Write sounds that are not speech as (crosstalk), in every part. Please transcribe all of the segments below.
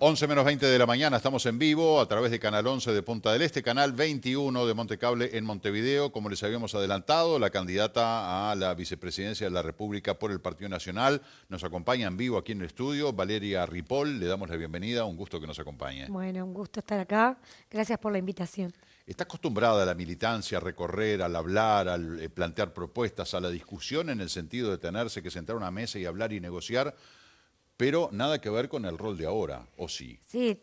11 menos 20 de la mañana, estamos en vivo a través de Canal 11 de Punta del Este, Canal 21 de Montecable en Montevideo. Como les habíamos adelantado, la candidata a la vicepresidencia de la República por el Partido Nacional nos acompaña en vivo aquí en el estudio, Valeria Ripoll. Le damos la bienvenida, un gusto que nos acompañe. Bueno, un gusto estar acá. Gracias por la invitación. ¿Está acostumbrada a la militancia, a recorrer, al hablar, al eh, plantear propuestas, a la discusión en el sentido de tenerse que sentar a una mesa y hablar y negociar? Pero nada que ver con el rol de ahora, ¿o sí? Sí,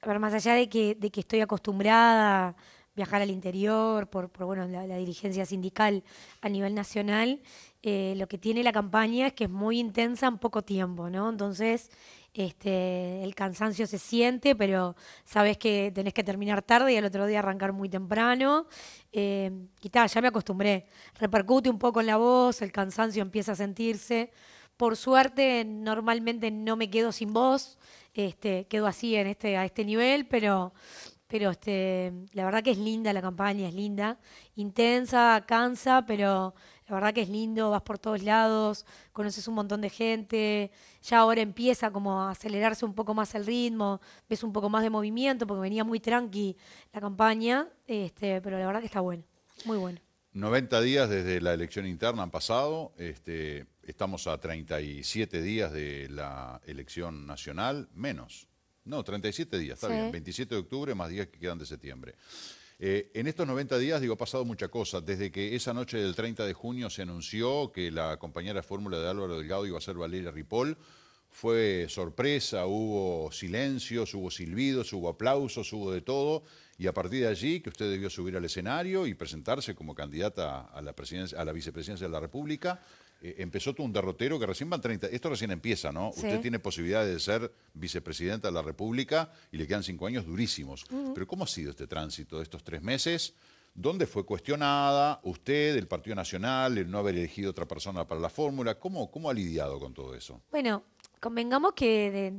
a ver, más allá de que, estoy acostumbrada a viajar al interior por, bueno, la, dirigencia sindical a nivel nacional, eh, lo que tiene la campaña es que es muy intensa en poco tiempo, ¿no? Entonces, este, el cansancio se siente, pero sabes que tenés que terminar tarde y al otro día arrancar muy temprano. Eh, ya me acostumbré. Repercute un poco en la voz, el cansancio empieza a sentirse. Por suerte, normalmente no me quedo sin voz, este, quedo así en este, a este nivel, pero, pero este, la verdad que es linda la campaña, es linda, intensa, cansa, pero la verdad que es lindo, vas por todos lados, conoces un montón de gente, ya ahora empieza como a acelerarse un poco más el ritmo, ves un poco más de movimiento, porque venía muy tranqui la campaña, este, pero la verdad que está bueno, muy bueno. 90 días desde la elección interna han pasado, este, estamos a 37 días de la elección nacional, menos. No, 37 días, está bien, 27 de octubre más días que quedan de septiembre. Eh, en estos 90 días, digo, ha pasado mucha cosa. Desde que esa noche del 30 de junio se anunció que la compañera de fórmula de Álvaro Delgado iba a ser Valeria Ripoll, fue sorpresa, hubo silencios, hubo silbidos, hubo aplausos, hubo de todo, y a partir de allí que usted debió subir al escenario y presentarse como candidata a la, presidencia, a la vicepresidencia de la República, eh, empezó todo un derrotero que recién van 30, esto recién empieza, ¿no? Usted tiene posibilidades de ser vicepresidenta de la República y le quedan cinco años durísimos. Pero ¿cómo ha sido este tránsito de estos tres meses? ¿Dónde fue cuestionada usted, el Partido Nacional, el no haber elegido otra persona para la fórmula? ¿Cómo, cómo ha lidiado con todo eso? Bueno, convengamos que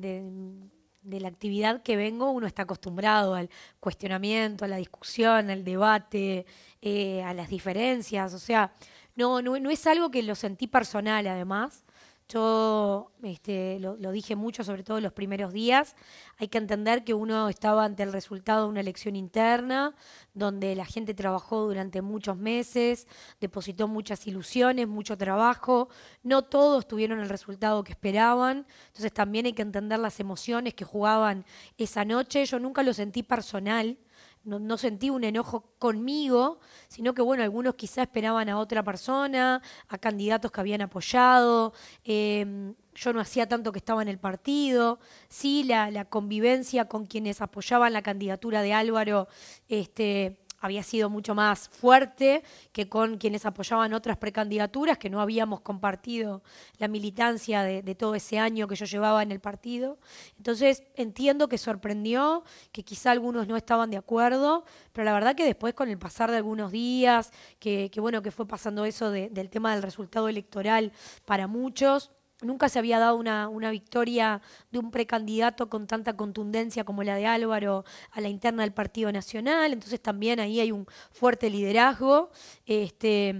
de, la actividad que vengo uno está acostumbrado al cuestionamiento, a la discusión, al debate, eh, a las diferencias. O sea, no, no, no es algo que lo sentí personal además. Yo este, lo, dije mucho, sobre todo los primeros días. Hay que entender que uno estaba ante el resultado de una elección interna, donde la gente trabajó durante muchos meses, depositó muchas ilusiones, mucho trabajo. No todos tuvieron el resultado que esperaban. Entonces también hay que entender las emociones que jugaban esa noche. Yo nunca lo sentí personal no, sentí un enojo conmigo, sino que, bueno, algunos quizás esperaban a otra persona, a candidatos que habían apoyado. Em, yo no hacía tanto que estaba en el partido. Sí, la, la convivencia con quienes apoyaban la candidatura de Álvaro, este, había sido mucho más fuerte que con quienes apoyaban otras precandidaturas, que no habíamos compartido la militancia de, todo ese año que yo llevaba en el partido. Entonces entiendo que sorprendió, que quizá algunos no estaban de acuerdo, pero la verdad que después con el pasar de algunos días, que, bueno, que fue pasando eso del tema del resultado electoral para muchos, Nunca se había dado una, una, victoria de un precandidato con tanta contundencia como la de Álvaro a la interna del Partido Nacional, entonces también ahí hay un fuerte liderazgo. Este,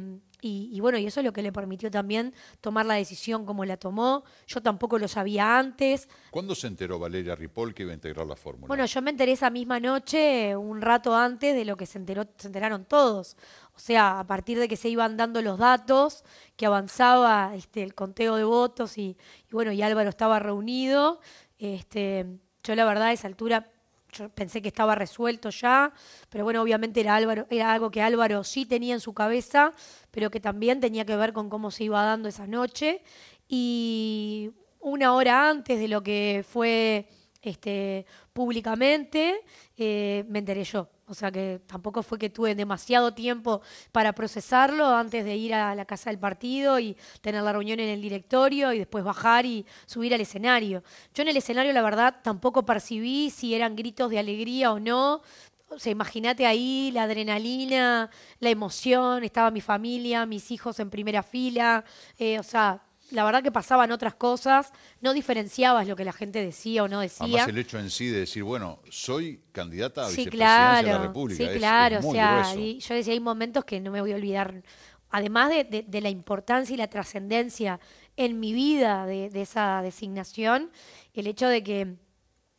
y, bueno, y eso es lo que le permitió también tomar la decisión como la tomó. Yo tampoco lo sabía antes. ¿Cuándo se enteró Valeria Ripoll que iba a integrar la fórmula? Bueno, yo me enteré esa misma noche, un rato antes de lo que se, enteró, se enteraron todos. O sea, a partir de que se iban dando los datos, que avanzaba este, el conteo de votos y, bueno, y Álvaro estaba reunido. Este, yo la verdad a esa altura yo pensé que estaba resuelto ya, pero bueno, obviamente era, era algo que Álvaro sí tenía en su cabeza, pero que también tenía que ver con cómo se iba dando esa noche. Y una hora antes de lo que fue este, públicamente, eh, me enteré yo. O sea que tampoco fue que tuve demasiado tiempo para procesarlo antes de ir a la casa del partido y tener la reunión en el directorio y después bajar y subir al escenario. Yo en el escenario, la verdad, tampoco percibí si eran gritos de alegría o no. O sea, imagínate ahí la adrenalina, la emoción, estaba mi familia, mis hijos en primera fila, eh, o sea, la verdad que pasaban otras cosas, no diferenciabas lo que la gente decía o no decía. Además el hecho en sí de decir, bueno, soy candidata a sí, vicepresidencia de la República. Sí, claro, o sea, yo decía, hay momentos que no me voy a olvidar, además de, la importancia y la trascendencia en mi vida de, esa designación, el hecho de que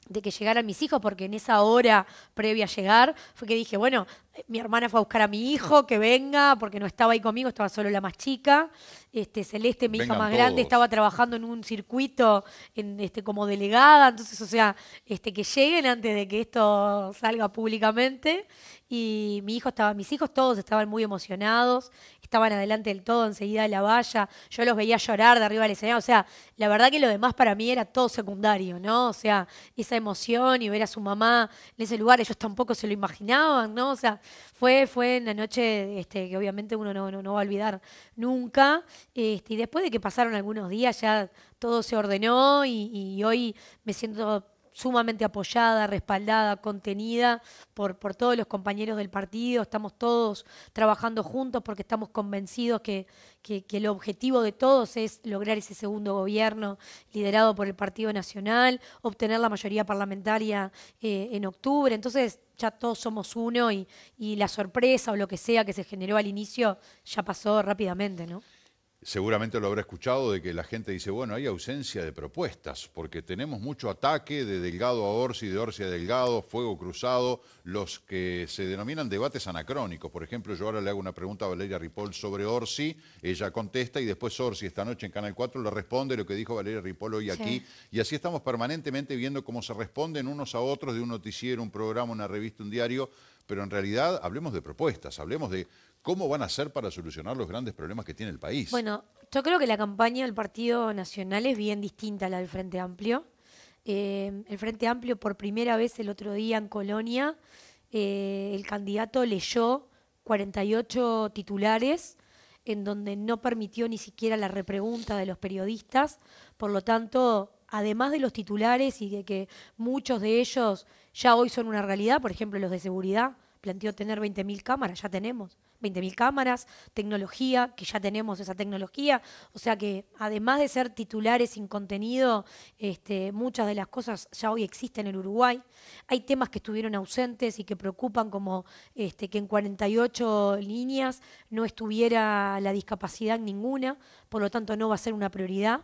de que llegaran mis hijos, porque en esa hora previa a llegar fue que dije, bueno, mi hermana fue a buscar a mi hijo, que venga, porque no estaba ahí conmigo, estaba solo la más chica. Este, Celeste, mi hija más grande, estaba trabajando en un circuito en, este, como delegada, entonces, o sea, este, que lleguen antes de que esto salga públicamente. Y mi hijo estaba, mis hijos todos estaban muy emocionados, estaban adelante del todo, enseguida de la valla, yo los veía llorar de arriba del escenario, o sea, la verdad que lo demás para mí era todo secundario, ¿no? O sea, esa emoción y ver a su mamá en ese lugar, ellos tampoco se lo imaginaban, ¿no? O sea, fue, fue una noche este, que obviamente uno no, no, va a olvidar nunca. Este, y después de que pasaron algunos días ya todo se ordenó y hoy me siento sumamente apoyada, respaldada, contenida por, por todos los compañeros del partido. Estamos todos trabajando juntos porque estamos convencidos que, que, el objetivo de todos es lograr ese segundo gobierno liderado por el Partido Nacional, obtener la mayoría parlamentaria eh, en octubre. Entonces ya todos somos uno y, y la sorpresa o lo que sea que se generó al inicio ya pasó rápidamente, ¿no? Seguramente lo habrá escuchado de que la gente dice, bueno, hay ausencia de propuestas, porque tenemos mucho ataque de Delgado a Orsi, de Orsi a Delgado, fuego cruzado, los que se denominan debates anacrónicos. Por ejemplo, yo ahora le hago una pregunta a Valeria Ripoll sobre Orsi, ella contesta y después Orsi esta noche en Canal 4 le responde lo que dijo Valeria Ripoll hoy aquí. Y así estamos permanentemente viendo cómo se responden unos a otros de un noticiero, un programa, una revista, un diario, pero en realidad hablemos de propuestas, hablemos de ¿Cómo van a hacer para solucionar los grandes problemas que tiene el país? Bueno, yo creo que la campaña del Partido Nacional es bien distinta a la del Frente Amplio. Eh, el Frente Amplio por primera vez el otro día en Colonia, eh, el candidato leyó 48 titulares en donde no permitió ni siquiera la repregunta de los periodistas. Por lo tanto, además de los titulares y de que muchos de ellos ya hoy son una realidad, por ejemplo los de seguridad, planteó tener 20.000 cámaras, ya tenemos 20.000 cámaras, tecnología, que ya tenemos esa tecnología, o sea que además de ser titulares sin contenido, este, muchas de las cosas ya hoy existen en Uruguay. Hay temas que estuvieron ausentes y que preocupan como este, que en 48 líneas no estuviera la discapacidad ninguna, por lo tanto no va a ser una prioridad.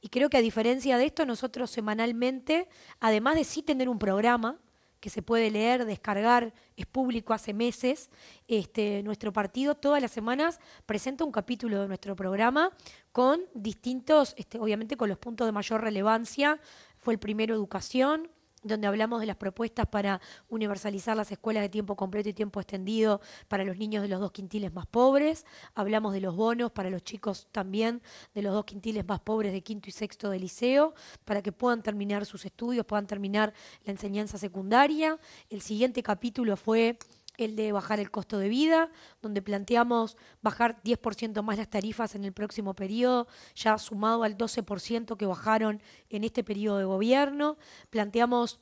Y creo que a diferencia de esto, nosotros semanalmente, además de sí tener un programa, que se puede leer, descargar, es público hace meses. Este, nuestro partido todas las semanas presenta un capítulo de nuestro programa con distintos, este, obviamente con los puntos de mayor relevancia. Fue el primero educación, donde hablamos de las propuestas para universalizar las escuelas de tiempo completo y tiempo extendido para los niños de los dos quintiles más pobres. Hablamos de los bonos para los chicos también de los dos quintiles más pobres de quinto y sexto de liceo, para que puedan terminar sus estudios, puedan terminar la enseñanza secundaria. El siguiente capítulo fue el de bajar el costo de vida, donde planteamos bajar 10% más las tarifas en el próximo periodo, ya sumado al 12% que bajaron en este periodo de gobierno. Planteamos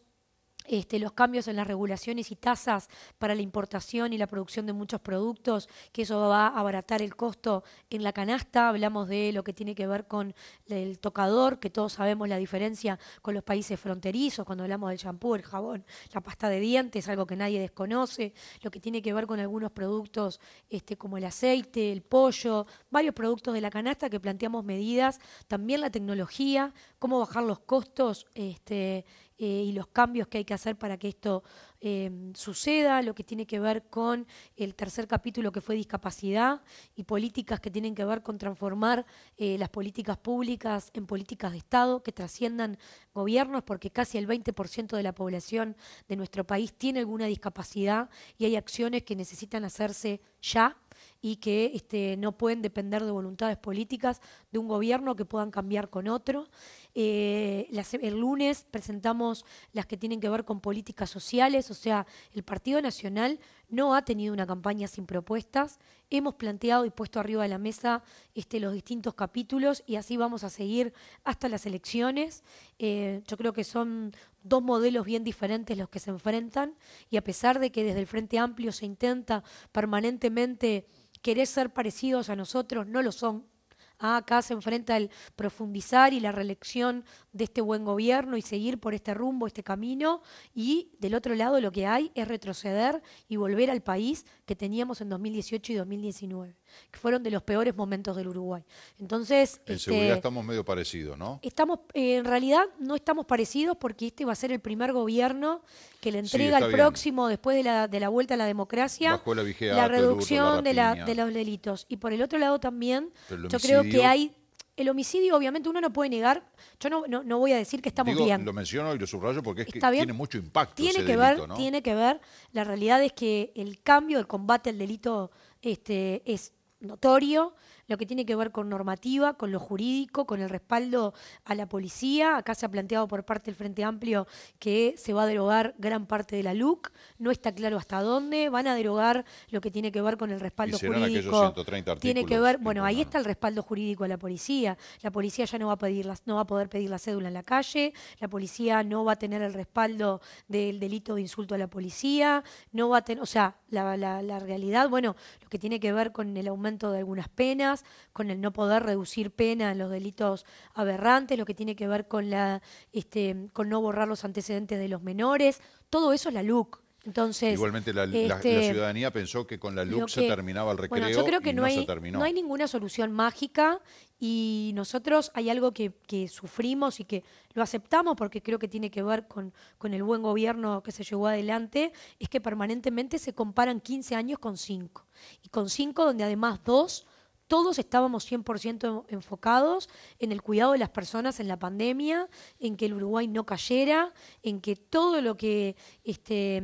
este, los cambios en las regulaciones y tasas para la importación y la producción de muchos productos, que eso va a abaratar el costo en la canasta. Hablamos de lo que tiene que ver con el tocador, que todos sabemos la diferencia con los países fronterizos, cuando hablamos del champú, el jabón, la pasta de dientes, algo que nadie desconoce, lo que tiene que ver con algunos productos este, como el aceite, el pollo, varios productos de la canasta que planteamos medidas, también la tecnología, cómo bajar los costos este, eh, y los cambios que hay que hacer para que esto eh, suceda, lo que tiene que ver con el tercer capítulo que fue discapacidad y políticas que tienen que ver con transformar eh, las políticas públicas en políticas de Estado que trasciendan gobiernos, porque casi el 20% de la población de nuestro país tiene alguna discapacidad y hay acciones que necesitan hacerse ya y que este, no pueden depender de voluntades políticas de un gobierno que puedan cambiar con otro. Eh, el lunes presentamos las que tienen que ver con políticas sociales, o sea, el Partido Nacional no ha tenido una campaña sin propuestas. Hemos planteado y puesto arriba de la mesa este, los distintos capítulos y así vamos a seguir hasta las elecciones. Eh, yo creo que son dos modelos bien diferentes los que se enfrentan y a pesar de que desde el Frente Amplio se intenta permanentemente querer ser parecidos a nosotros, no lo son. Acá se enfrenta el profundizar y la reelección de este buen gobierno y seguir por este rumbo, este camino, y del otro lado lo que hay es retroceder y volver al país que teníamos en 2018 y 2019, que fueron de los peores momentos del Uruguay. Entonces, en este, seguridad estamos medio parecidos, ¿no? Estamos, eh, en realidad no estamos parecidos porque este va a ser el primer gobierno que le entrega al próximo, después de la, de la vuelta a la democracia, la, reducción de, la, de los delitos. Y por el otro lado también, yo creo que hay el homicidio, obviamente, uno no puede negar. Yo no, no, voy a decir que estamos bien. Lo menciono y lo subrayo porque es que tiene mucho impacto. Tiene que ver, tiene que ver. La realidad es que el cambio, el combate al delito, este, es notorio lo que tiene que ver con normativa, con lo jurídico, con el respaldo a la policía. Acá se ha planteado por parte del Frente Amplio que se va a derogar gran parte de la LUC. No está claro hasta dónde. Van a derogar lo que tiene que ver con el respaldo jurídico. tiene que ver, bueno, ahí está el respaldo jurídico a la policía. La policía ya no va a pedir no va a poder pedir la cédula en la calle. La policía no va a tener el respaldo del delito de insulto a la policía. No va a tener, o sea, la, la realidad, bueno, lo que tiene que ver con el aumento de algunas penas con el no poder reducir pena en los delitos aberrantes, lo que tiene que ver con, la, este, con no borrar los antecedentes de los menores. Todo eso es la LUC. Entonces, Igualmente la, este, ciudadanía pensó que con la LUC se terminaba el recreo yo creo que no, hay, se terminó. No hay ninguna solución mágica y nosotros hay algo que, sufrimos y que lo aceptamos porque creo que tiene que ver con, con, el buen gobierno que se llevó adelante, es que permanentemente se comparan 15 años con 5. Y con 5 donde además dos todos estábamos 100% enfocados en el cuidado de las personas en la pandemia, en que el Uruguay no cayera, en que todo lo que este,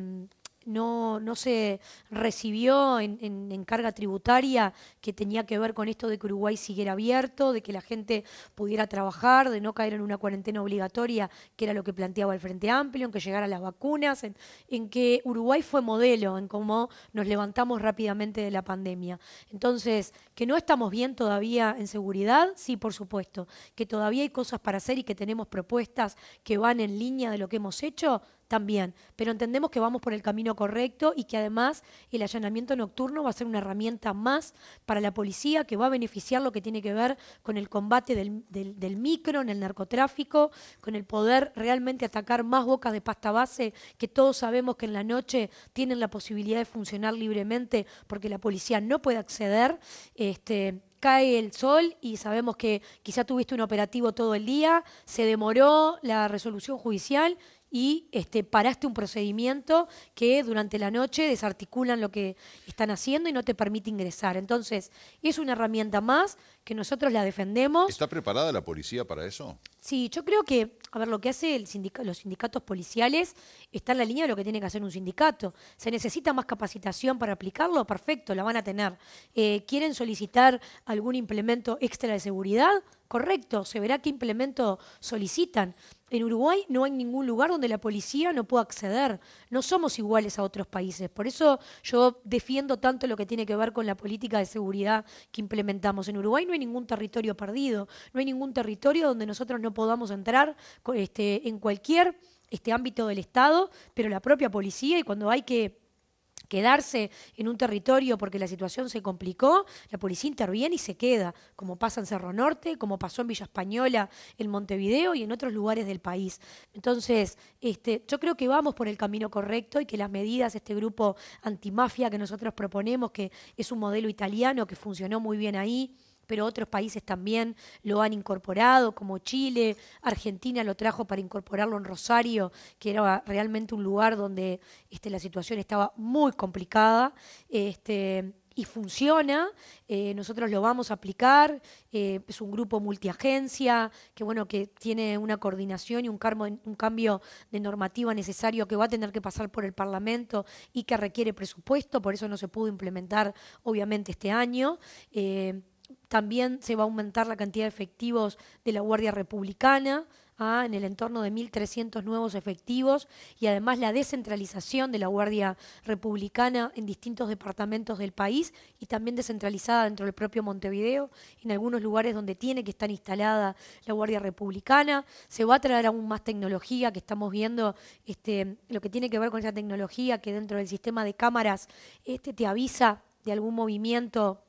no, no se recibió en, en, carga tributaria que tenía que ver con esto de que Uruguay siguiera abierto, de que la gente pudiera trabajar, de no caer en una cuarentena obligatoria, que era lo que planteaba el Frente Amplio, en que llegaran las vacunas, en, en que Uruguay fue modelo, en cómo nos levantamos rápidamente de la pandemia. Entonces, que no estamos bien todavía en seguridad, sí, por supuesto, que todavía hay cosas para hacer y que tenemos propuestas que van en línea de lo que hemos hecho, también, pero entendemos que vamos por el camino correcto y que además el allanamiento nocturno va a ser una herramienta más para la policía que va a beneficiar lo que tiene que ver con el combate del, del, micro, en el narcotráfico, con el poder realmente atacar más bocas de pasta base que todos sabemos que en la noche tienen la posibilidad de funcionar libremente porque la policía no puede acceder. Este, cae el sol y sabemos que quizá tuviste un operativo todo el día, se demoró la resolución judicial y este, paraste un procedimiento que durante la noche desarticulan lo que están haciendo y no te permite ingresar. Entonces, es una herramienta más que nosotros la defendemos. ¿Está preparada la policía para eso? Sí, yo creo que, a ver, lo que hace el los sindicatos policiales está en la línea de lo que tiene que hacer un sindicato. ¿Se necesita más capacitación para aplicarlo? Perfecto, la van a tener. Eh, ¿Quieren solicitar algún implemento extra de seguridad? Correcto, se verá qué implemento solicitan. En Uruguay no hay ningún lugar donde la policía no pueda acceder. No somos iguales a otros países. Por eso yo defiendo tanto lo que tiene que ver con la política de seguridad que implementamos. En Uruguay no hay ningún territorio perdido, no hay ningún territorio donde nosotros no podamos entrar este, en cualquier este ámbito del Estado, pero la propia policía y cuando hay que quedarse en un territorio porque la situación se complicó, la policía interviene y se queda, como pasa en Cerro Norte, como pasó en Villa Española, en Montevideo y en otros lugares del país. Entonces, este, yo creo que vamos por el camino correcto y que las medidas, este grupo antimafia que nosotros proponemos, que es un modelo italiano que funcionó muy bien ahí, pero otros países también lo han incorporado, como Chile, Argentina lo trajo para incorporarlo en Rosario, que era realmente un lugar donde este, la situación estaba muy complicada. Este, y funciona, eh, nosotros lo vamos a aplicar, eh, es un grupo multiagencia, que bueno, que tiene una coordinación y un, cambio de normativa necesario que va a tener que pasar por el Parlamento y que requiere presupuesto, por eso no se pudo implementar obviamente este año. Eh, también se va a aumentar la cantidad de efectivos de la Guardia Republicana, ¿ah? en el entorno de 1.300 nuevos efectivos y además la descentralización de la Guardia Republicana en distintos departamentos del país y también descentralizada dentro del propio Montevideo, en algunos lugares donde tiene que estar instalada la Guardia Republicana. Se va a traer aún más tecnología que estamos viendo, este, lo que tiene que ver con esa tecnología que dentro del sistema de cámaras este, te avisa de algún movimiento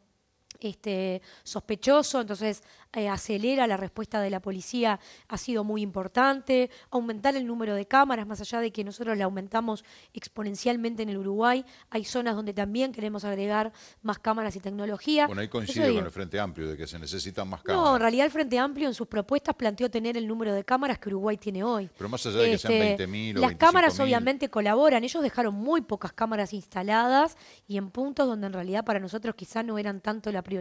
este, sospechoso, entonces eh, acelera la respuesta de la policía, ha sido muy importante. Aumentar el número de cámaras, más allá de que nosotros la aumentamos exponencialmente en el Uruguay, hay zonas donde también queremos agregar más cámaras y tecnología. Bueno, ahí coincide con el Frente Amplio, de que se necesitan más cámaras. No, en realidad el Frente Amplio en sus propuestas planteó tener el número de cámaras que Uruguay tiene hoy. Pero más allá de que sean 20.000 este, o Las cámaras obviamente colaboran, ellos dejaron muy pocas cámaras instaladas y en puntos donde en realidad para nosotros quizá no eran tanto la prioridad.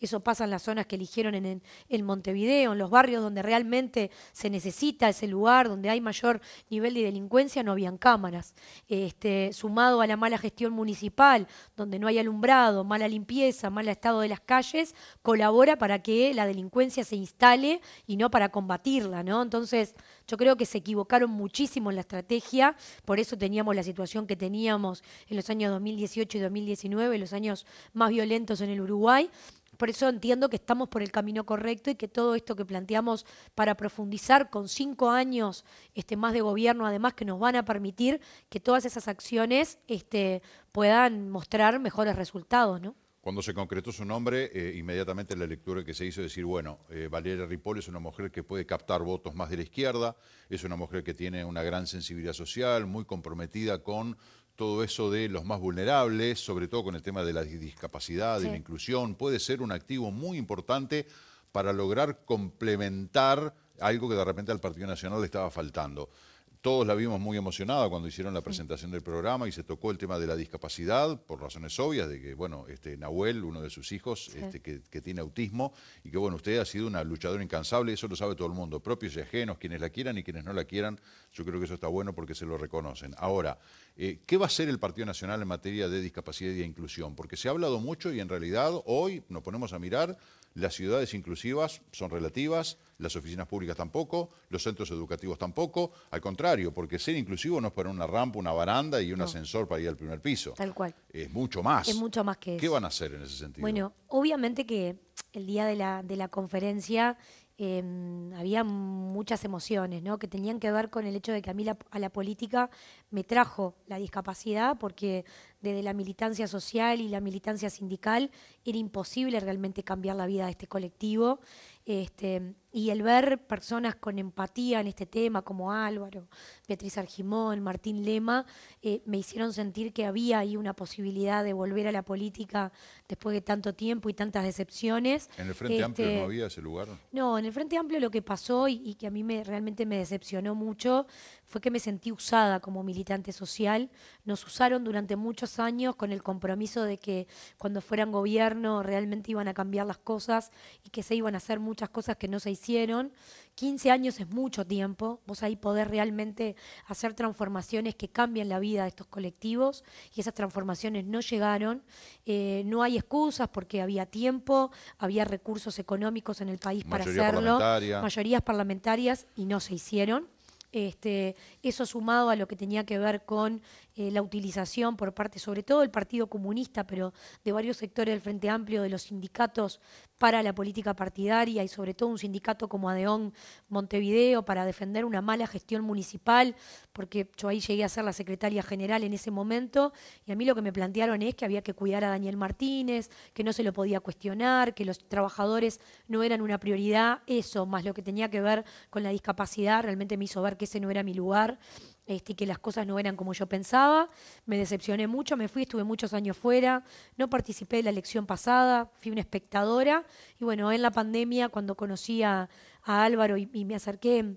Eso pasa en las zonas que eligieron en, en Montevideo, en los barrios donde realmente se necesita ese lugar, donde hay mayor nivel de delincuencia, no habían cámaras. Este, sumado a la mala gestión municipal, donde no hay alumbrado, mala limpieza, mal estado de las calles, colabora para que la delincuencia se instale y no para combatirla, ¿no? Entonces, yo creo que se equivocaron muchísimo en la estrategia, por eso teníamos la situación que teníamos en los años 2018 y 2019, los años más violentos en el Uruguay. Por eso entiendo que estamos por el camino correcto y que todo esto que planteamos para profundizar con cinco años este, más de gobierno, además que nos van a permitir que todas esas acciones este, puedan mostrar mejores resultados, ¿no? Cuando se concretó su nombre, eh, inmediatamente la lectura que se hizo es decir, bueno, eh, Valeria Ripoll es una mujer que puede captar votos más de la izquierda, es una mujer que tiene una gran sensibilidad social, muy comprometida con todo eso de los más vulnerables, sobre todo con el tema de la discapacidad, de la inclusión, puede ser un activo muy importante para lograr complementar algo que de repente al Partido Nacional le estaba faltando. Todos la vimos muy emocionada cuando hicieron la presentación del programa y se tocó el tema de la discapacidad, por razones obvias, de que, bueno, este, Nahuel, uno de sus hijos, este, que, tiene autismo, y que, bueno, usted ha sido una luchadora incansable, eso lo sabe todo el mundo, propios y ajenos, quienes la quieran y quienes no la quieran, yo creo que eso está bueno porque se lo reconocen. Ahora, eh, ¿qué va a hacer el Partido Nacional en materia de discapacidad y de inclusión? Porque se ha hablado mucho y en realidad hoy nos ponemos a mirar las ciudades inclusivas son relativas, las oficinas públicas tampoco, los centros educativos tampoco. Al contrario, porque ser inclusivo no es poner una rampa, una baranda y un ascensor para ir al primer piso. Tal cual. Es mucho más. Es mucho más que eso. ¿Qué van a hacer en ese sentido? Bueno, obviamente que el día de la, de la conferencia eh, había muchas emociones, ¿no? Que tenían que ver con el hecho de que a mí la, a la política me trajo la discapacidad, porque desde la militancia social y la militancia sindical era imposible realmente cambiar la vida de este colectivo. Este, y el ver personas con empatía en este tema, como Álvaro, Beatriz Argimón, Martín Lema, eh, me hicieron sentir que había ahí una posibilidad de volver a la política después de tanto tiempo y tantas decepciones. ¿En el Frente Amplio este, no había ese lugar? No, en el Frente Amplio lo que pasó y, que a mí me, realmente me decepcionó mucho fue que me sentí usada como militante social. Nos usaron durante muchos años con el compromiso de que cuando fueran gobierno realmente iban a cambiar las cosas y que se iban a hacer muchas cosas que no se hicieron. 15 años es mucho tiempo, vos ahí podés realmente hacer transformaciones que cambien la vida de estos colectivos y esas transformaciones no llegaron. Eh, no hay excusas porque había tiempo, había recursos económicos en el país para hacerlo, mayorías parlamentarias y no se hicieron. Este, eso sumado a lo que tenía que ver con eh, la utilización por parte, sobre todo del Partido Comunista, pero de varios sectores del Frente Amplio, de los sindicatos para la política partidaria y sobre todo un sindicato como Adeón Montevideo para defender una mala gestión municipal, porque yo ahí llegué a ser la secretaria general en ese momento y a mí lo que me plantearon es que había que cuidar a Daniel Martínez, que no se lo podía cuestionar, que los trabajadores no eran una prioridad, eso más lo que tenía que ver con la discapacidad realmente me hizo ver que ese no era mi lugar este, que las cosas no eran como yo pensaba, me decepcioné mucho, me fui, estuve muchos años fuera, no participé de la elección pasada, fui una espectadora. Y bueno, en la pandemia cuando conocí a, Álvaro y, me acerqué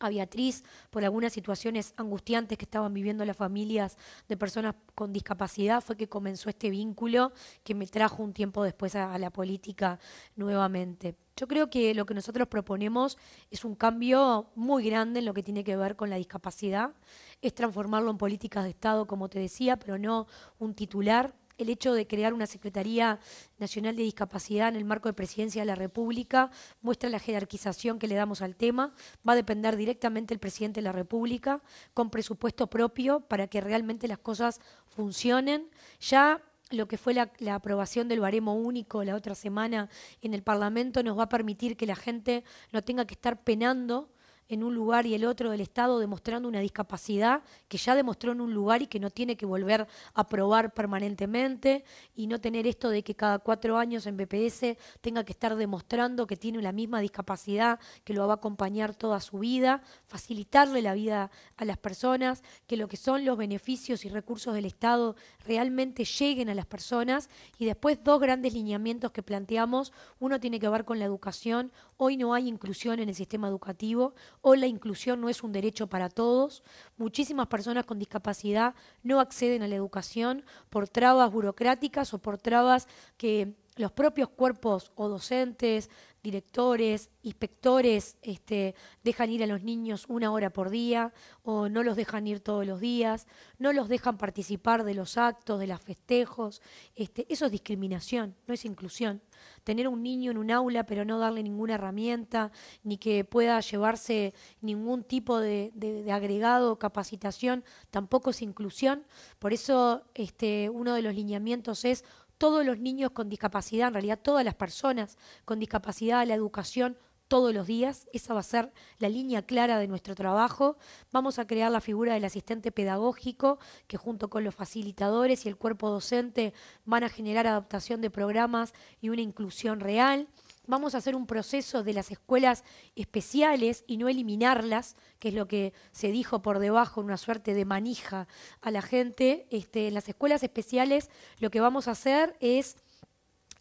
a Beatriz por algunas situaciones angustiantes que estaban viviendo las familias de personas con discapacidad, fue que comenzó este vínculo que me trajo un tiempo después a la política nuevamente. Yo creo que lo que nosotros proponemos es un cambio muy grande en lo que tiene que ver con la discapacidad, es transformarlo en políticas de Estado, como te decía, pero no un titular. El hecho de crear una Secretaría Nacional de Discapacidad en el marco de Presidencia de la República muestra la jerarquización que le damos al tema. Va a depender directamente del presidente de la República, con presupuesto propio, para que realmente las cosas funcionen. Ya lo que fue la, aprobación del baremo único la otra semana en el Parlamento nos va a permitir que la gente no tenga que estar penando en un lugar y el otro del Estado demostrando una discapacidad que ya demostró en un lugar y que no tiene que volver a probar permanentemente y no tener esto de que cada cuatro años en BPS tenga que estar demostrando que tiene la misma discapacidad que lo va a acompañar toda su vida, facilitarle la vida a las personas, que lo que son los beneficios y recursos del Estado realmente lleguen a las personas. Y después dos grandes lineamientos que planteamos, uno tiene que ver con la educación, hoy no hay inclusión en el sistema educativo, hoy la inclusión no es un derecho para todos, muchísimas personas con discapacidad no acceden a la educación por trabas burocráticas o por trabas que los propios cuerpos o docentes, directores, inspectores este, dejan ir a los niños una hora por día o no los dejan ir todos los días, no los dejan participar de los actos, de los festejos. Este, eso es discriminación, no es inclusión. Tener un niño en un aula pero no darle ninguna herramienta, ni que pueda llevarse ningún tipo de, agregado, capacitación, tampoco es inclusión. Por eso este, uno de los lineamientos es todos los niños con discapacidad, en realidad todas las personas con discapacidad, la educación todos los días. Esa va a ser la línea clara de nuestro trabajo. Vamos a crear la figura del asistente pedagógico, que junto con los facilitadores y el cuerpo docente van a generar adaptación de programas y una inclusión real vamos a hacer un proceso de las escuelas especiales y no eliminarlas, que es lo que se dijo por debajo, una suerte de manija a la gente. Este, en las escuelas especiales lo que vamos a hacer es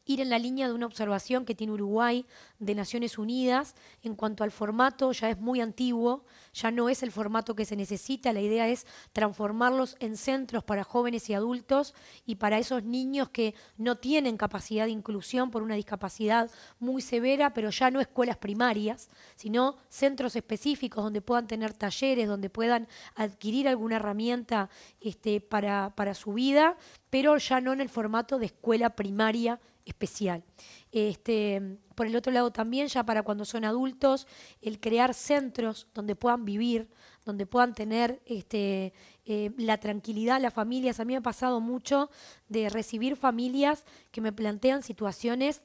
ir en la línea de una observación que tiene Uruguay de Naciones Unidas en cuanto al formato, ya es muy antiguo, ya no es el formato que se necesita, la idea es transformarlos en centros para jóvenes y adultos y para esos niños que no tienen capacidad de inclusión por una discapacidad muy severa, pero ya no escuelas primarias, sino centros específicos donde puedan tener talleres, donde puedan adquirir alguna herramienta este, para, para su vida, pero ya no en el formato de escuela primaria especial. Este, por el otro lado también, ya para cuando son adultos, el crear centros donde puedan vivir, donde puedan tener este, eh, la tranquilidad, las familias. A mí me ha pasado mucho de recibir familias que me plantean situaciones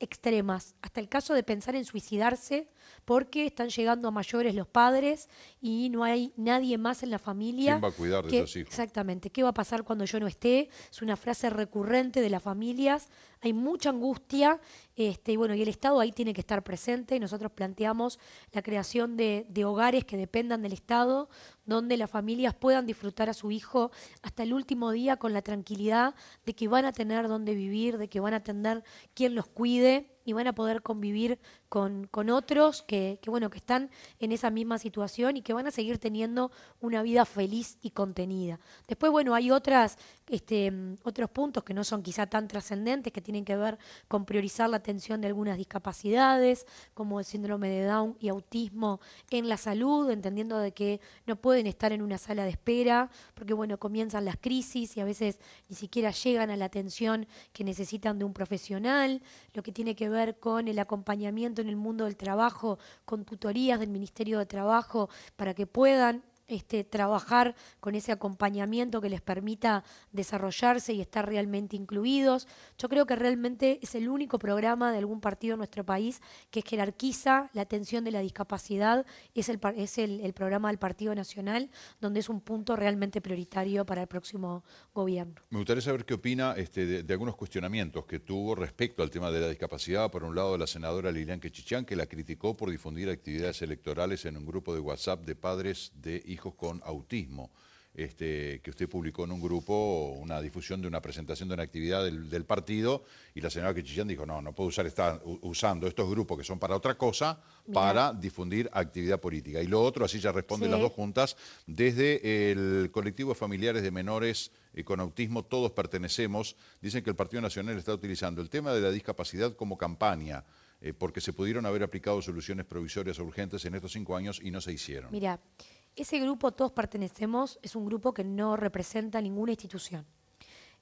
extremas, hasta el caso de pensar en suicidarse porque están llegando a mayores los padres y no hay nadie más en la familia. ¿Quién va a cuidar de esos hijos? Exactamente. ¿Qué va a pasar cuando yo no esté? Es una frase recurrente de las familias. Hay mucha angustia este, y bueno, y el Estado ahí tiene que estar presente. Nosotros planteamos la creación de, de hogares que dependan del Estado, donde las familias puedan disfrutar a su hijo hasta el último día con la tranquilidad de que van a tener dónde vivir, de que van a tener quien los cuide y van a poder convivir con, con otros que, que, bueno, que están en esa misma situación y que van a seguir teniendo una vida feliz y contenida. Después, bueno, hay otras, este, otros puntos que no son quizá tan trascendentes, que tienen que ver con priorizar la atención de algunas discapacidades, como el síndrome de Down y autismo en la salud, entendiendo de que no pueden estar en una sala de espera, porque bueno, comienzan las crisis y a veces ni siquiera llegan a la atención que necesitan de un profesional, lo que tiene que con el acompañamiento en el mundo del trabajo, con tutorías del Ministerio de Trabajo para que puedan este, trabajar con ese acompañamiento que les permita desarrollarse y estar realmente incluidos. Yo creo que realmente es el único programa de algún partido en nuestro país que jerarquiza la atención de la discapacidad, es el, es el, programa del Partido Nacional, donde es un punto realmente prioritario para el próximo gobierno. Me gustaría saber qué opina este, de, algunos cuestionamientos que tuvo respecto al tema de la discapacidad. Por un lado, la senadora Lilian Quechichán, que la criticó por difundir actividades electorales en un grupo de WhatsApp de padres de hijos con autismo. Este, que usted publicó en un grupo una difusión de una presentación de una actividad del, partido y la señora Quechichán dijo, no, no puedo usar, usando estos grupos que son para otra cosa para difundir actividad política. Y lo otro, así ya responden las dos juntas, desde el colectivo de familiares de menores eh, con autismo, todos pertenecemos, dicen que el Partido Nacional está utilizando el tema de la discapacidad como campaña, eh, porque se pudieron haber aplicado soluciones provisorias urgentes en estos cinco años y no se hicieron. Mira, ese grupo, todos pertenecemos, es un grupo que no representa ninguna institución.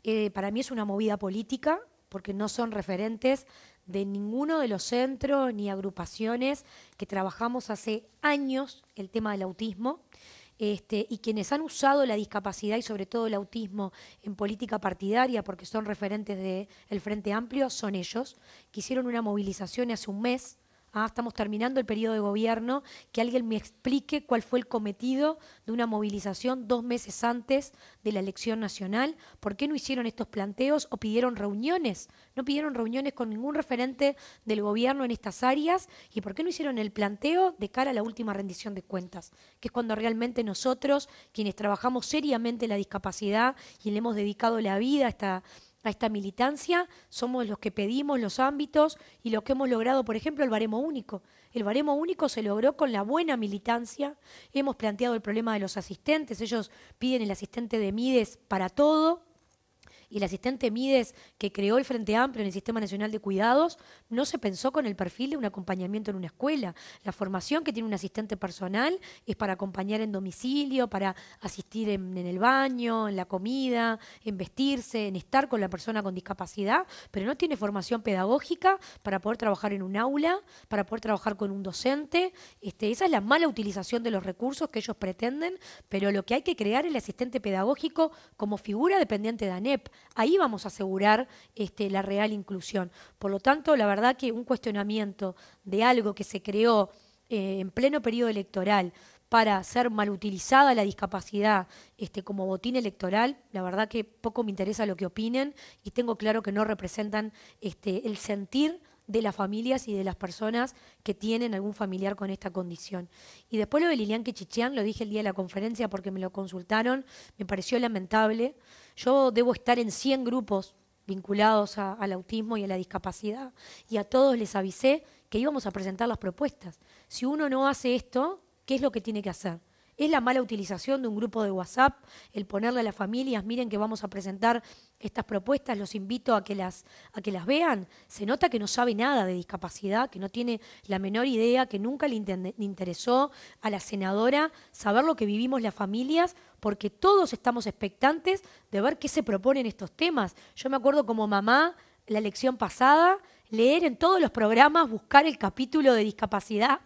Eh, para mí es una movida política, porque no son referentes de ninguno de los centros ni agrupaciones que trabajamos hace años el tema del autismo. Este, y quienes han usado la discapacidad y sobre todo el autismo en política partidaria, porque son referentes del Frente Amplio, son ellos, que hicieron una movilización hace un mes ah, estamos terminando el periodo de gobierno, que alguien me explique cuál fue el cometido de una movilización dos meses antes de la elección nacional, por qué no hicieron estos planteos o pidieron reuniones, no pidieron reuniones con ningún referente del gobierno en estas áreas. Y por qué no hicieron el planteo de cara a la última rendición de cuentas, que es cuando realmente nosotros, quienes trabajamos seriamente la discapacidad y le hemos dedicado la vida a esta a esta militancia, somos los que pedimos los ámbitos y lo que hemos logrado, por ejemplo, el baremo único. El baremo único se logró con la buena militancia. Hemos planteado el problema de los asistentes. Ellos piden el asistente de Mides para todo y el asistente Mides que creó el Frente Amplio en el Sistema Nacional de Cuidados no se pensó con el perfil de un acompañamiento en una escuela. La formación que tiene un asistente personal es para acompañar en domicilio, para asistir en, el baño, en la comida, en vestirse, en estar con la persona con discapacidad, pero no tiene formación pedagógica para poder trabajar en un aula, para poder trabajar con un docente. Este, esa es la mala utilización de los recursos que ellos pretenden, pero lo que hay que crear es el asistente pedagógico como figura dependiente de ANEP ahí vamos a asegurar este, la real inclusión. Por lo tanto, la verdad que un cuestionamiento de algo que se creó eh, en pleno periodo electoral para ser mal utilizada la discapacidad este, como botín electoral, la verdad que poco me interesa lo que opinen y tengo claro que no representan este, el sentir de las familias y de las personas que tienen algún familiar con esta condición. Y después lo de Lilian Quechichian, lo dije el día de la conferencia porque me lo consultaron, me pareció lamentable. Yo debo estar en 100 grupos vinculados al autismo y a la discapacidad y a todos les avisé que íbamos a presentar las propuestas. Si uno no hace esto, ¿qué es lo que tiene que hacer? Es la mala utilización de un grupo de WhatsApp, el ponerle a las familias, miren que vamos a presentar estas propuestas, los invito a que las, a que las vean. Se nota que no sabe nada de discapacidad, que no tiene la menor idea, que nunca le, interesó a la senadora saber lo que vivimos las familias, porque todos estamos expectantes de ver qué se proponen estos temas. Yo me acuerdo como mamá, la elección pasada, leer en todos los programas, buscar el capítulo de discapacidad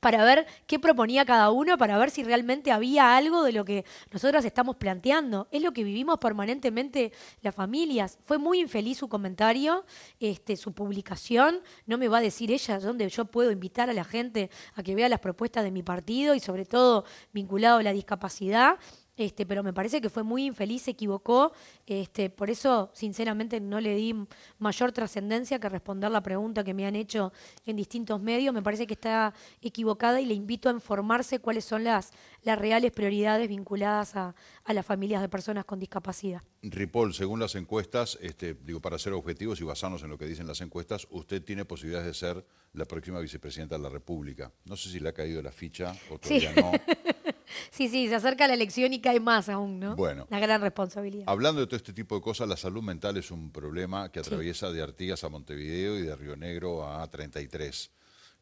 para ver qué proponía cada uno, para ver si realmente había algo de lo que nosotras estamos planteando. Es lo que vivimos permanentemente las familias. Fue muy infeliz su comentario, este, su publicación. No me va a decir ella dónde yo puedo invitar a la gente a que vea las propuestas de mi partido y sobre todo vinculado a la discapacidad. Este, pero me parece que fue muy infeliz, se equivocó, este, por eso sinceramente no le di mayor trascendencia que responder la pregunta que me han hecho en distintos medios, me parece que está equivocada y le invito a informarse cuáles son las, las reales prioridades vinculadas a, las familias de personas con discapacidad. Ripoll, según las encuestas, este, digo, para ser objetivos y basarnos en lo que dicen las encuestas, usted tiene posibilidades de ser la próxima vicepresidenta de la República. No sé si le ha caído la ficha o todavía no. (laughs) Sí, sí, se acerca la elección y cae más aún, ¿no? Bueno. La gran responsabilidad. Hablando de todo este tipo de cosas, la salud mental es un problema que atraviesa de Artigas a Montevideo y de Río Negro a 33.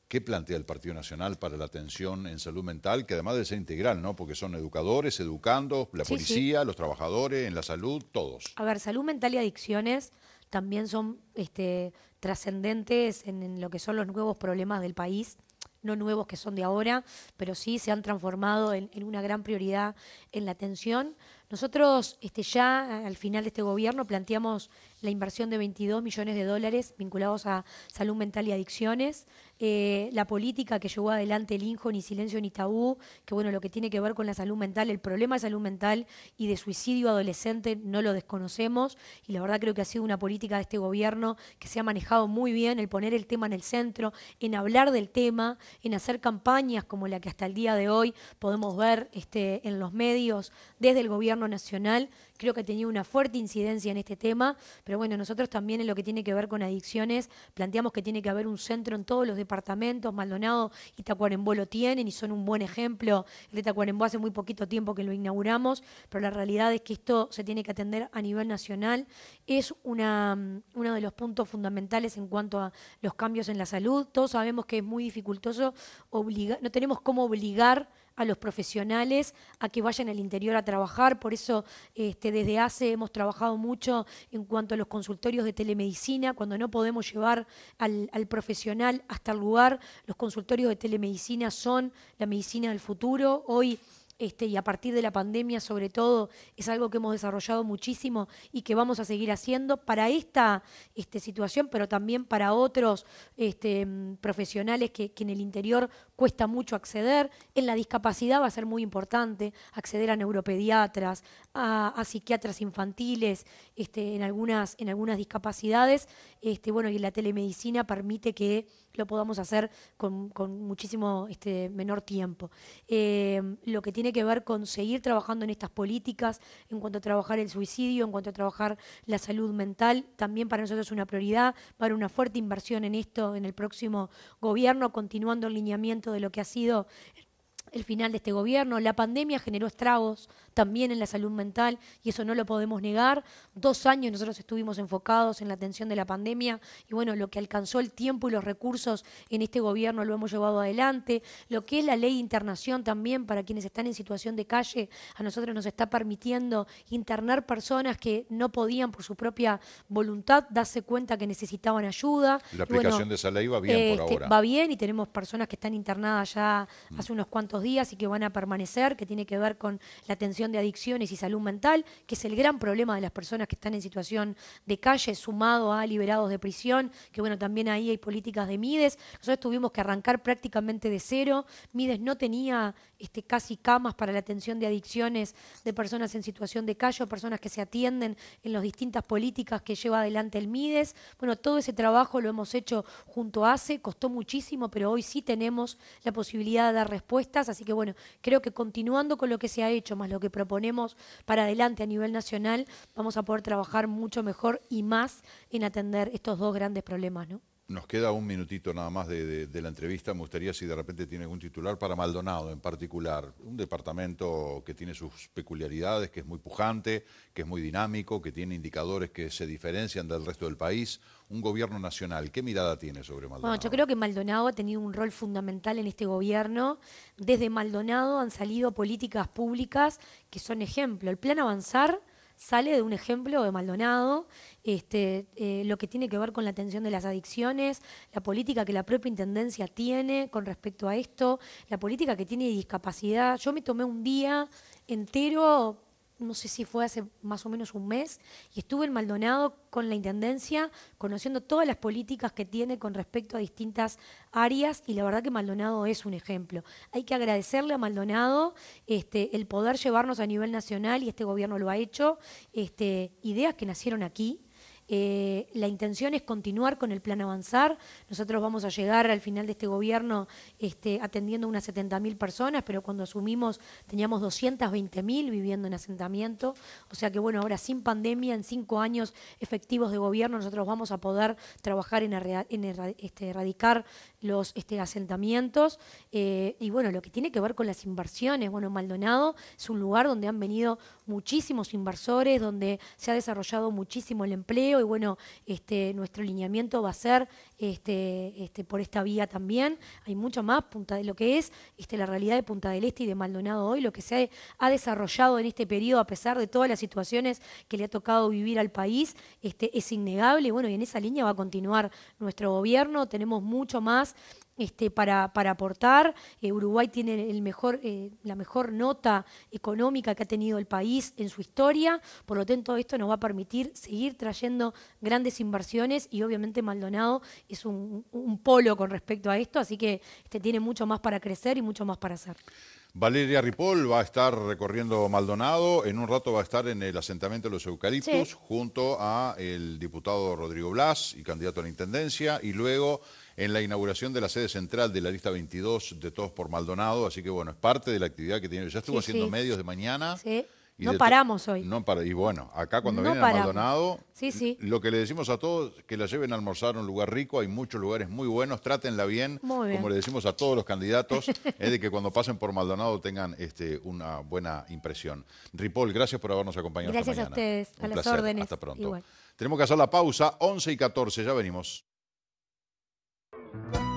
¿Qué plantea el Partido Nacional para la atención en salud mental? Que además de ser integral, ¿no? Porque son educadores, educando, la policía, los trabajadores, en la salud, todos. A ver, salud mental y adicciones también son este, trascendentes en lo que son los nuevos problemas del país no nuevos que son de ahora, pero sí se han transformado en, una gran prioridad en la atención. Nosotros este, ya al final de este gobierno planteamos la inversión de 22 millones de dólares vinculados a salud mental y adicciones, eh, la política que llevó adelante el INJO, ni silencio ni tabú, que bueno, lo que tiene que ver con la salud mental, el problema de salud mental y de suicidio adolescente no lo desconocemos. Y la verdad creo que ha sido una política de este gobierno que se ha manejado muy bien, el poner el tema en el centro, en hablar del tema, en hacer campañas como la que hasta el día de hoy podemos ver este, en los medios desde el gobierno nacional, creo que ha tenido una fuerte incidencia en este tema, pero bueno, nosotros también en lo que tiene que ver con adicciones planteamos que tiene que haber un centro en todos los departamentos, Maldonado y Tacuarembó lo tienen y son un buen ejemplo. El de Tacuarembó hace muy poquito tiempo que lo inauguramos, pero la realidad es que esto se tiene que atender a nivel nacional. Es una, uno de los puntos fundamentales en cuanto a los cambios en la salud. Todos sabemos que es muy dificultoso, obligar, no tenemos cómo obligar a los profesionales a que vayan al interior a trabajar. Por eso este, desde hace hemos trabajado mucho en cuanto a los consultorios de telemedicina, cuando no podemos llevar al, al profesional hasta el lugar. Los consultorios de telemedicina son la medicina del futuro. Hoy este, y a partir de la pandemia sobre todo, es algo que hemos desarrollado muchísimo y que vamos a seguir haciendo para esta este, situación, pero también para otros este, profesionales que, en el interior cuesta mucho acceder. En la discapacidad va a ser muy importante acceder a neuropediatras, a, psiquiatras infantiles, en, algunas, en algunas discapacidades. Este, bueno, y la telemedicina permite que lo podamos hacer con, muchísimo este, menor tiempo. Eh, lo que tiene que ver con seguir trabajando en estas políticas, en cuanto a trabajar el suicidio, en cuanto a trabajar la salud mental, también para nosotros es una prioridad, para una fuerte inversión en esto en el próximo gobierno, continuando el lineamiento de lo que ha sido el final de este gobierno. La pandemia generó estragos también en la salud mental y eso no lo podemos negar. Dos años nosotros estuvimos enfocados en la atención de la pandemia y bueno, lo que alcanzó el tiempo y los recursos en este gobierno lo hemos llevado adelante. Lo que es la ley de internación también para quienes están en situación de calle, a nosotros nos está permitiendo internar personas que no podían por su propia voluntad darse cuenta que necesitaban ayuda. La aplicación de esa ley va bien por este, ahora. Va bien y tenemos personas que están internadas ya hace unos cuantos días y que van a permanecer, que tiene que ver con la atención de adicciones y salud mental, que es el gran problema de las personas que están en situación de calle, sumado a liberados de prisión, que bueno, también ahí hay políticas de MIDES. Nosotros tuvimos que arrancar prácticamente de cero. MIDES no tenía este, casi camas para la atención de adicciones de personas en situación de calle o personas que se atienden en las distintas políticas que lleva adelante el MIDES. Bueno, todo ese trabajo lo hemos hecho junto a ACE, costó muchísimo, pero hoy sí tenemos la posibilidad de dar respuestas Así que bueno, creo que continuando con lo que se ha hecho, más lo que proponemos para adelante a nivel nacional, vamos a poder trabajar mucho mejor y más en atender estos dos grandes problemas, ¿no? Nos queda un minutito nada más de, la entrevista. Me gustaría si de repente tiene algún titular para Maldonado en particular. Un departamento que tiene sus peculiaridades, que es muy pujante, que es muy dinámico, que tiene indicadores que se diferencian del resto del país. Un gobierno nacional. ¿Qué mirada tiene sobre Maldonado? Bueno, yo creo que Maldonado ha tenido un rol fundamental en este gobierno. Desde Maldonado han salido políticas públicas que son ejemplo. El plan Avanzar sale de un ejemplo de Maldonado, este, eh, lo que tiene que ver con la atención de las adicciones, la política que la propia Intendencia tiene con respecto a esto, la política que tiene discapacidad. Yo me tomé un día entero no sé si fue hace más o menos un mes, y estuve en Maldonado con la Intendencia, conociendo todas las políticas que tiene con respecto a distintas áreas, y la verdad que Maldonado es un ejemplo. Hay que agradecerle a Maldonado este, el poder llevarnos a nivel nacional, y este gobierno lo ha hecho, este, ideas que nacieron aquí, eh, la intención es continuar con el plan Avanzar. Nosotros vamos a llegar al final de este gobierno este, atendiendo unas 70.000 personas, pero cuando asumimos teníamos 220.000 viviendo en asentamiento. O sea que bueno, ahora sin pandemia, en cinco años efectivos de gobierno, nosotros vamos a poder trabajar en, este, erradicar los este, asentamientos. Eh, y bueno, lo que tiene que ver con las inversiones, bueno, Maldonado es un lugar donde han venido muchísimos inversores, donde se ha desarrollado muchísimo el empleo bueno, este, nuestro lineamiento va a ser este, este, por esta vía también. Hay mucho más punta de lo que es este, la realidad de Punta del Este y de Maldonado hoy, lo que se ha, desarrollado en este periodo a pesar de todas las situaciones que le ha tocado vivir al país, este, es innegable. Bueno, y en esa línea va a continuar nuestro gobierno. Tenemos mucho más este, para, para aportar. Eh, Uruguay tiene el mejor, eh, la mejor nota económica que ha tenido el país en su historia, por lo tanto esto nos va a permitir seguir trayendo grandes inversiones y obviamente Maldonado es un, polo con respecto a esto, así que este, tiene mucho más para crecer y mucho más para hacer. Valeria Ripoll va a estar recorriendo Maldonado, en un rato va a estar en el asentamiento de los eucaliptos junto a el diputado Rodrigo Blas y candidato a la Intendencia. Y luego en la inauguración de la sede central de la lista 22 de Todos por Maldonado, así que bueno, es parte de la actividad que tiene. Ya estuvo haciendo medios de mañana. Sí. no paramos hoy. No para, y bueno, acá cuando viene vienen a Maldonado, lo que le decimos a todos, que la lleven a almorzar a un lugar rico, hay muchos lugares muy buenos, trátenla bien, como le decimos a todos los candidatos, (laughs) es de que cuando pasen por Maldonado tengan este, una buena impresión. Ripoll, gracias por habernos acompañado Gracias a ustedes, a las órdenes. Hasta pronto. Tenemos que hacer la pausa, 11 y 14, ya venimos. thank you